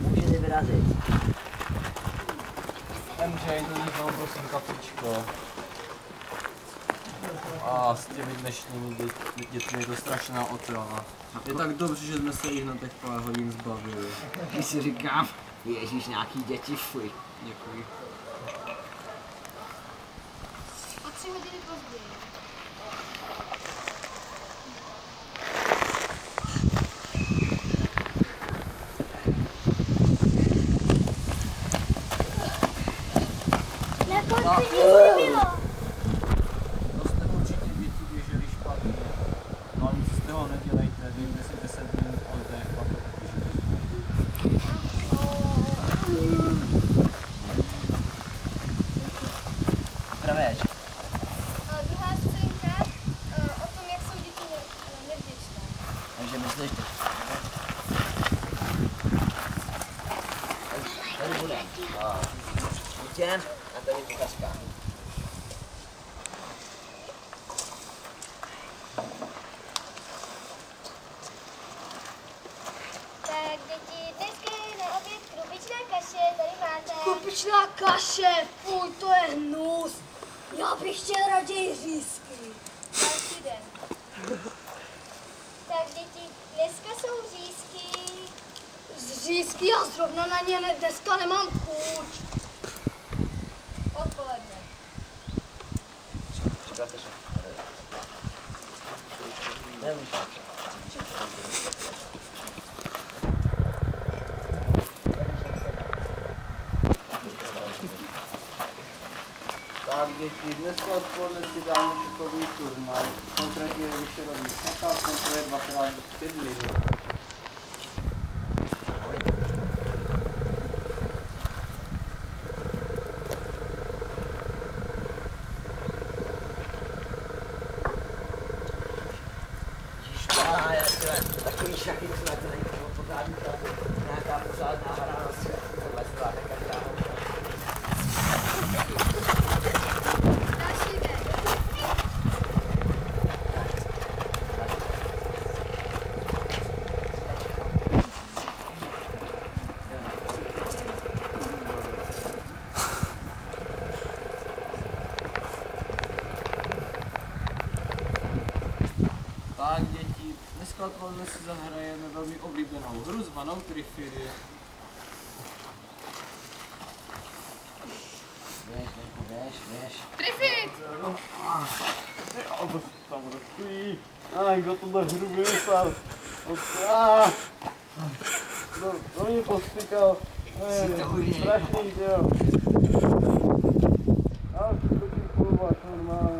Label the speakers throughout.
Speaker 1: Můžete vyrazit.
Speaker 2: MJ, to vám prosím kapičko. A s těmi dnešními dět, dětmi je to strašná otrava. Je tak dobře, že jsme se jich na těch pár hodin zbavili.
Speaker 1: Když si říkám, ježíš, nějaký děti, fuj.
Speaker 2: Děkuji.
Speaker 3: O tři hodiny později. Na konci nic nebylo.
Speaker 1: Takže myslíš to? Tady bude. A tady kuchařka.
Speaker 3: Tak děti, dneska je na oběd krubičná kaše, tady máte.
Speaker 4: Kupičná kaše, fuj, to je hnus. Já bych chtěl raději řízky.
Speaker 3: Další den. Tak děti, dneska jsou řízky.
Speaker 4: Z řízky já zrovna na ně ne, dneska nemám chuť.
Speaker 3: Odpoledne.
Speaker 1: Připravte se. Nemůžu.
Speaker 2: Tak děti, dneska odpoledne si dáme takový turnaj. Konkrétně vyšerový skaka, kontrole dvakrát 5 minut.
Speaker 1: A já tyhle, šachy, co na to není čas. Nějaká pořádná hra na svět. Tohle se dá každá hra.
Speaker 3: Další den.
Speaker 2: Tak děti, dneska odpoledne si zahrajeme velmi oblíbenou hru zvanou Trifidy.
Speaker 1: Běž, běž, běž, běž.
Speaker 3: Trifit!
Speaker 2: Jo, to tam rozkují. A kdo tohle hru vymyslel? A, kdo, kdo mě postykal? Strašný, jo. Já si chodím kulovat normálně.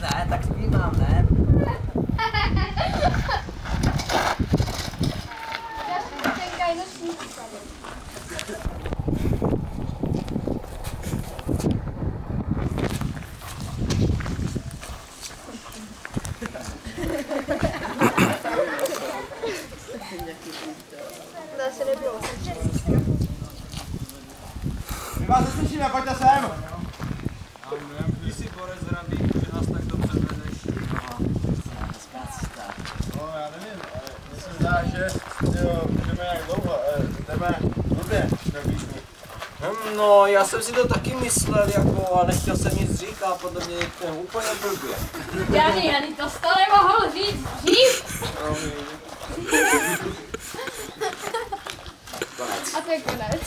Speaker 1: Ne? Tak zpívám, ne?
Speaker 3: Další scénka je noční výsady.
Speaker 4: Zase nebylo.
Speaker 5: My vás neslyšíme, pojďte já nevím, ale mně se zdá, že jo, jdeme jak dlouho, eh, jdeme blbě, šrabíku. Hmm,
Speaker 2: No, já jsem si to taky myslel, jako, a nechtěl jsem nic a podle mě to je úplně blbě.
Speaker 3: Jany, Jany, to jsi to nemohl říct dřív.
Speaker 6: A to je konec.